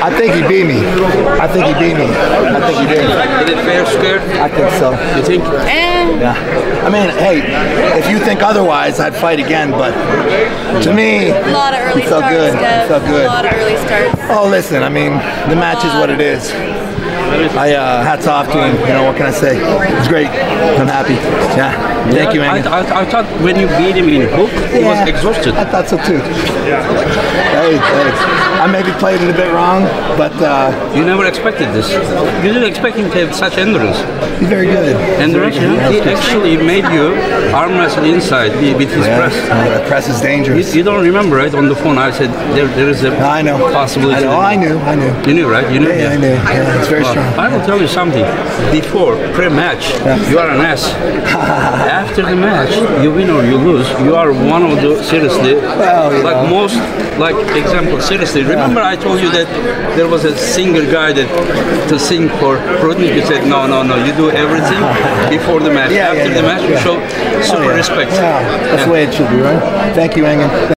I think he beat me. I think he beat me. I think he did. Is it fair square? I think so. You think? Yeah. I mean, hey, if you think otherwise, I'd fight again. But to me, A lot of early it felt starts, good. Dev. It felt good. A lot of early starts. Oh, listen. I mean, the match is what it is. I uh, hats off to him. You know what can I say? It's great. I'm happy. Yeah. Thank you, I, man. I, I thought when you beat him in hook, he was exhausted. I thought so too. Yeah. Hey, hey. I maybe played it a bit wrong, but uh, You never expected this. You didn't expect him to have such endurance. he's very good. Endurance, yeah? He actually made you arm wrestle inside with his Yeah, press. yeah, the press is dangerous. you don't remember, right? On the phone, I said there, there is a I know. possibility. I know. that- I knew. I knew. You knew, right? You knew. Yeah, yeah, I knew. Yeah, it's very Well. I will tell you something. Before pre-match, you are an ass. After the match, you win or you lose. You are one of the seriously, Well, like know. most, like example, seriously. Remember, I told you that there was a singer guy that to sing for Prudnik. You said no, no, no. You do everything before the match. Yeah, yeah, After the yeah, match, you yeah. show oh, super Oh, yeah. respect. Yeah, that's the way it should be, right? Thank you, Engin.